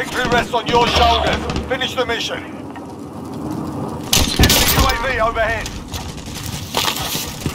Victory rests on your shoulders. Finish the mission. Enemy UAV overhead.